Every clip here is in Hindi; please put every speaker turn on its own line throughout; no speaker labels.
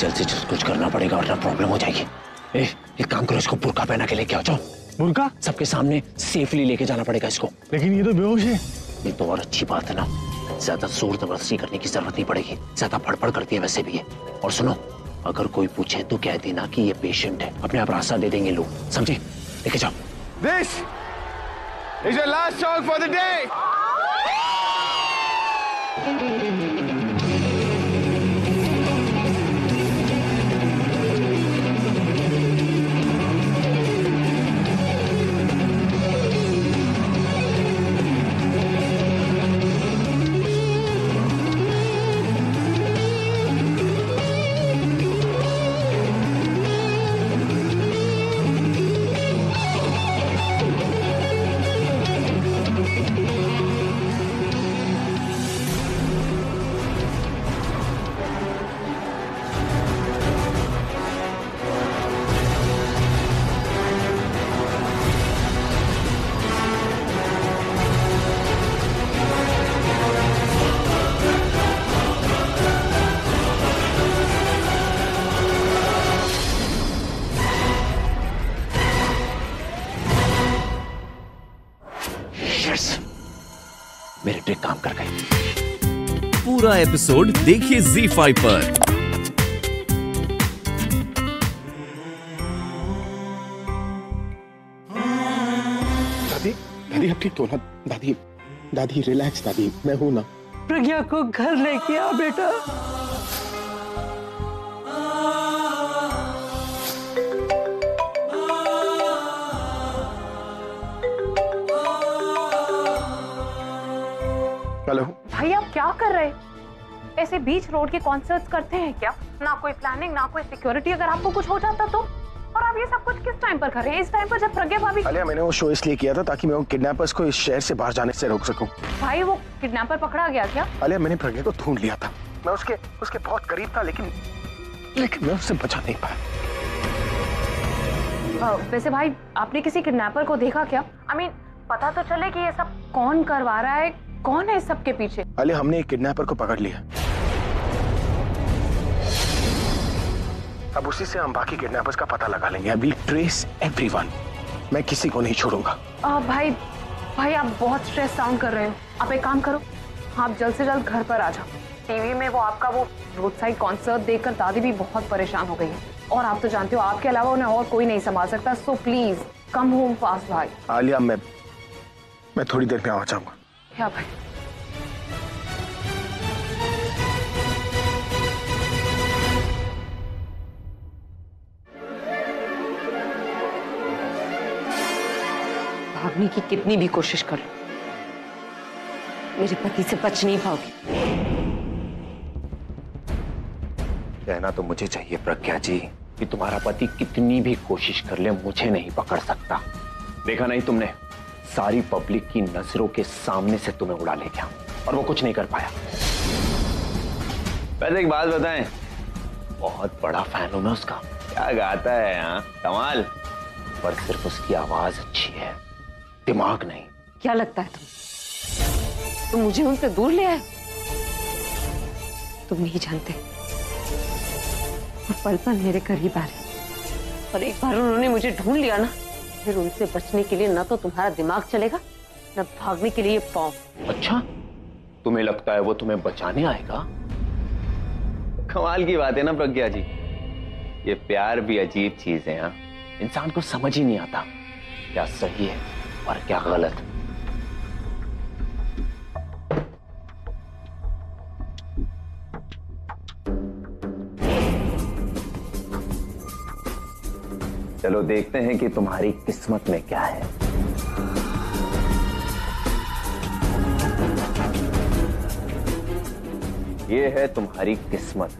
जल्द से जल्द कुछ करना पड़ेगा वरना प्रॉब्लम हो जाएगी। ए, एक काम करो इसको बुरका पहना के लेके आ जाओ।
बुरका?
सबके सामने सेफली लेके जाना पड़ेगा इसको।
लेकिन ये तो बेहोश है।
ये तो और अच्छी बात है ना। ज़्यादा ज़ोर ज़बरदस्ती करने की ज़रूरत नहीं पड़ेगी। ज़्यादा फड़फड़ करती है वैसे भी है और सुनो अगर कोई पूछे तो कह देना कि ये पेशेंट है। अपने आप रास्ता दे देंगे लोग। समझे? लेके जाओ।
This is your last song for the
पूरा एपिसोड देखिए Z5 पर।
दादी दादी अब ठीक तो ना? दादी दादी रिलैक्स दादी मैं हूँ ना।
प्रज्ञा को घर लेके आ बेटा।
हेलो।
भाई आप क्या कर रहे? ऐसे बीच रोड के कॉन्सर्ट्स करते हैं क्या? ना कोई प्लानिंग ना कोई सिक्योरिटी अगर आपको कुछ हो जाता तो? और आप ये सब कुछ किस टाइम पर कर रहे हैं? इस टाइम पर जब प्रज्ञा भाभी
अलिया मैंने वो शो इसलिए किया था ताकि मैं उन किडनैपर्स को इस शहर से बाहर जाने से रोक सकूँ।
भाई वो किडनैपर पकड़ा गया क्या?
अलिया मैंने प्रज्ञा को ढूंढ लिया था। मैं उसके उसके बहुत करीब था लेकिन लेकिन मैं उससे बचा नहीं पाया।
वैसे भाई आपने किसी किडनैपर को देखा क्या? आई I मीन mean, पता तो चले कि ये सब कौन करवा रहा है कौन है इस सब के पीछे?
अले हमने एक किडनैपर को पकड़ लिया। अब उसी से हम बाकी किडनैपर्स का पता लगा लेंगे। अभी ट्रेस एवरीवन मैं किसी को नहीं छोड़ूँगा।
अ, भाई भाई आप बहुत स्ट्रेस साउंड कर रहे हो। आप एक काम करो आप जल्द से जल्द घर पर आ जाओ। टीवी में वो आपका वो रोड साइड कॉन्सर्ट देखकर दादी भी बहुत परेशान हो गई है। और आप तो जानते हो आपके अलावा उन्हें और कोई नहीं संभाल सकता। So please come home fast भाई।
आलिया मैं मैं थोड़ी देर में आ जाऊँगा।
क्या भाई?
भागने की कितनी भी कोशिश कर मेरे पति से बच नहीं पाओगी।
कहना तो मुझे चाहिए, प्रज्ञा जी। कि तुम्हारा पति कितनी भी कोशिश कर ले, मुझे नहीं पकड़ सकता। देखा नहीं तुमने? सारी पब्लिक की नज़रों के सामने से तुम्हें उड़ा ले गया। और वो कुछ नहीं कर पाया। वैसे एक बात बताएँ। बहुत बड़ा फ़ैन हूँ मैं उसका। क्या गाता है यहाँ कमाल। पर सिर्फ़ उसकी आवाज़ अच्छी है। दिमाग नहीं।
क्या लगता है तुम तुम मुझे उनसे दूर ले आए? तुम नहीं जानते। पल पल मेरे करीब आ रहे और एक बार उन्होंने मुझे ढूंढ लिया ना फिर उनसे बचने के लिए ना तो तुम्हारा दिमाग चलेगा न भागने के लिए पाँव
अच्छा तुम्हें लगता है वो तुम्हें बचाने आएगा? कमाल की बात है ना प्रज्ञा जी। ये प्यार भी अजीब चीज़ है हाँ। इंसान को समझ ही नहीं आता क्या सही है। और क्या गलत? चलो देखते हैं कि तुम्हारी किस्मत में क्या है। ये है तुम्हारी किस्मत।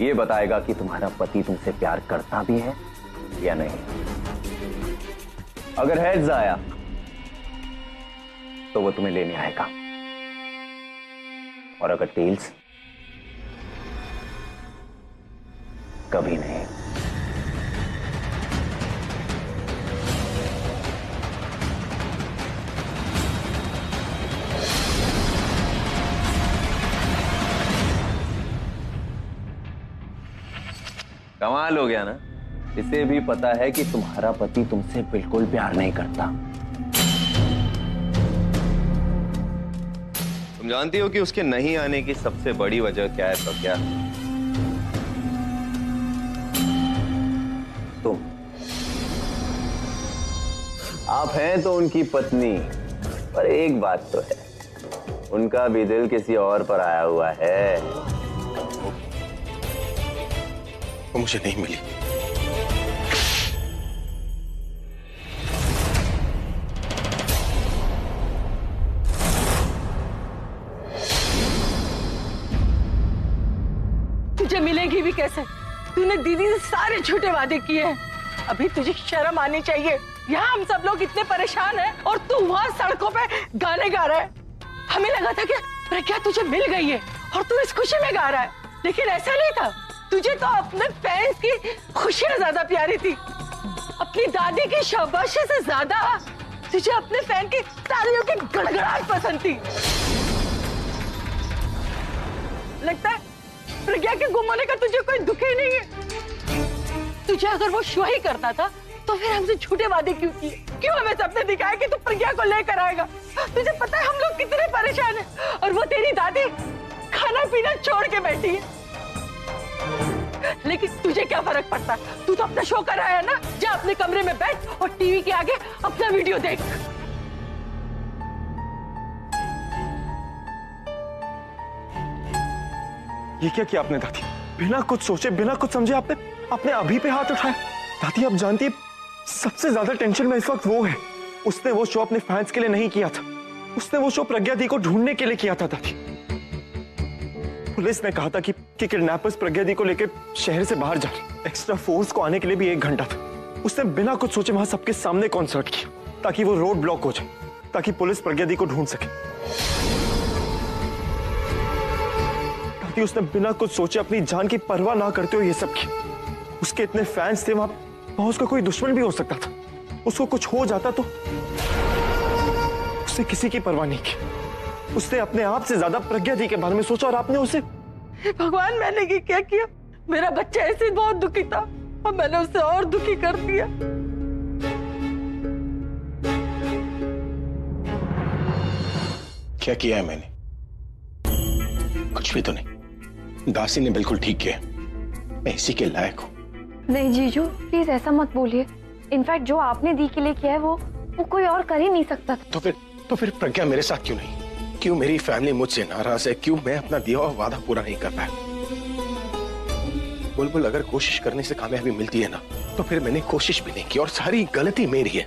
ये बताएगा कि तुम्हारा पति तुमसे प्यार करता भी है या नहीं। अगर है जाया तो वो तुम्हें लेने आएगा। और अगर टेल्स कभी नहीं। कमाल हो गया ना? इसे भी पता है कि तुम्हारा पति तुमसे बिल्कुल प्यार नहीं करता। जानती हो कि उसके नहीं आने की सबसे बड़ी वजह क्या है तो क्या? तुम। आप हैं तो उनकी पत्नी, पर एक बात तो है। उनका भी दिल किसी और पर आया हुआ है।
वो मुझे नहीं मिली।
मिलेगी भी कैसे? तूने दीदी से सारे झूठे वादे किए हैं। अभी तुझे शर्म आनी चाहिए। यहाँ हम सब लोग इतने परेशान हैं और तू वहाँ सड़कों पे गाने गा रहा है। हमें लगा था कि प्रज्ञा तुझे मिल गई है और तू इस खुशी में गा रहा है। लेकिन ऐसा नहीं था। तुझे तो अपने फैंस की खुशियाँ ज़्यादा प्यारी थी। अपनी दादी की शाबाशी से ज़्यादा तुझे अपने फ़ैन की तालियों की गड़गड़ाहट पसंद थी। लगता है प्रज्ञा के गुम होने का तुझे कोई दुख ही नहीं है। तुझे अगर वो शो ही करता था तो फिर हमसे झूठे वादे क्यों किए? क्यों हमें सबने दिखाया कि तू प्रज्ञा को लेकर आएगा? तुझे पता है हम लोग कितने परेशान हैं, और वो तेरी दादी खाना पीना छोड़ के बैठी है। लेकिन तुझे क्या फ़र्क पड़ता? है तू तो अपना शो कर रहा है ना? जा अपने कमरे में बैठ और टीवी के आगे अपना वीडियो देख।
ये क्या किया आपने दादी? बिना कुछ सोचे बिना कुछ समझे आपने आपने अभी पे हाथ उठाया। दादी आप जानती है सबसे ज़्यादा टेंशन में इस वक्त वो है। उसने वो शो अपने फैंस के लिए नहीं किया था। उसने वो शो प्रज्ञा दी को ढूँढने के लिए किया था दादी। पुलिस ने कहा था कि, कि किडनैपर्स प्रज्ञा दी को लेकर शहर से बाहर जा रहे एक्स्ट्रा फोर्स को आने के लिए भी एक घंटा था। उसने बिना कुछ सोचे वहाँ सबके सामने कॉन्सर्ट किया ताकि वो रोड ब्लॉक हो जाए ताकि पुलिस प्रज्ञा दी को ढूंढ सके। ताकि उसने बिना कुछ सोचे अपनी जान की परवाह ना करते हुए ये सब किया। उसके इतने फैंस थे वहाँ वहाँ उसका कोई दुश्मन भी हो सकता था। उसको कुछ हो जाता तो उसने किसी की परवाह नहीं की। उसने अपने आप से ज़्यादा प्रज्ञा दी के बारे में सोचा और आपने उसे
भगवान मैंने ये क्या किया? मेरा बच्चा ऐसे बहुत दुखी था और मैंने उसे और दुखी कर दिया।
क्या किया है मैंने? कुछ भी तो नहीं। दासी ने बिल्कुल ठीक किया मैं इसी के लायक हूँ।
नहीं जीजू प्लीज़ ऐसा मत बोलिए। इनफैक्ट जो आपने दी के लिए किया है वो वो कोई और कर ही नहीं सकता था।
तो फिर तो फिर प्रज्ञा मेरे साथ क्यों नहीं? क्यों मेरी फैमिली मुझसे नाराज़ है? क्यों मैं अपना दिया हुआ वादा पूरा नहीं कर पाया? बुलबुल अगर कोशिश करने से कामयाबी मिलती है ना तो फिर मैंने कोशिश भी नहीं की और सारी गलती मेरी है।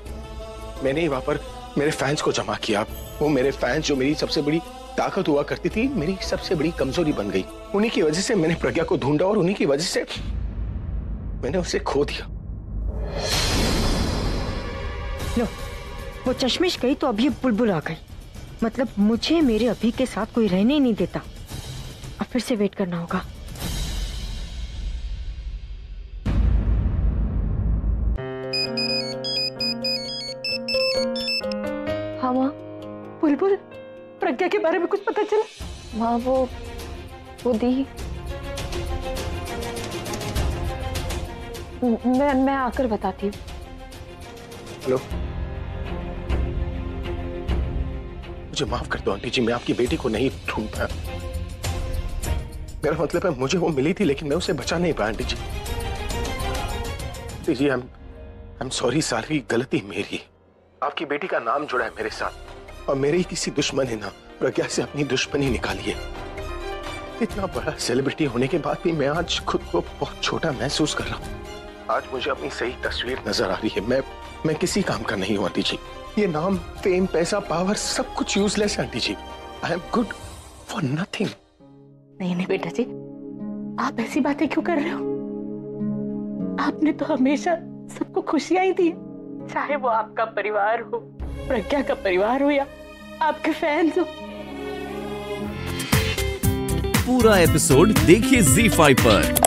मैंने ही वहाँ पर मेरे फैंस को जमा किया। वो मेरे फैंस जो मेरी सबसे बड़ी ताकत हुआ करती थी मेरी सबसे बड़ी कमज़ोरी बन गई। उन्हीं की वजह से मैंने प्रज्ञा को ढूंढा और उन्हीं की वजह से मैंने उसे खो दिया।
लो वो चश्मिश गई तो अभी बुलबुल आ गई। मतलब मुझे मेरे अभी के साथ कोई रहने ही नहीं देता। अब फिर से वेट करना होगा।
हाँ माँ।
बुलबुल? प्रज्ञा के बारे में कुछ पता चला?
माँ वो वो दी। मैं मैं आकर बताती हूँ।
हेलो। मुझे माफ़ कर दो आंटी जी मैं आपकी बेटी को नहीं ढूंढ पाया। मेरा मतलब है मुझे वो मिली थी लेकिन मैं उसे बचा नहीं पाया aunty ji. Aunty ji I am sorry सारी गलती मेरी। आपकी बेटी का नाम जुड़ा है मेरे साथ। और मेरे ही किसी दुश्मन ने ना। प्रज्ञा से अपनी दुश्मनी निकाली है इतना बड़ा सेलिब्रिटी होने के बाद भी मैं आज खुद को बहुत छोटा महसूस कर रहा हूँ। आज मुझे अपनी सही तस्वीर नज़र आ रही है। मैं मैं किसी काम का नहीं हूँ, आंटी जी। ये नाम फेम पैसा पावर सब कुछ यूजलेस है, aunty ji. I am good for nothing
नहीं नहीं, बेटा जी। आप ऐसी बातें क्यों कर रहे हो? आपने तो हमेशा सबको खुशियाँ ही दी चाहे वो आपका परिवार हो प्रज्ञा का परिवार हो या आपके फैंस हो।
पूरा एपिसोड देखिए Z5 पर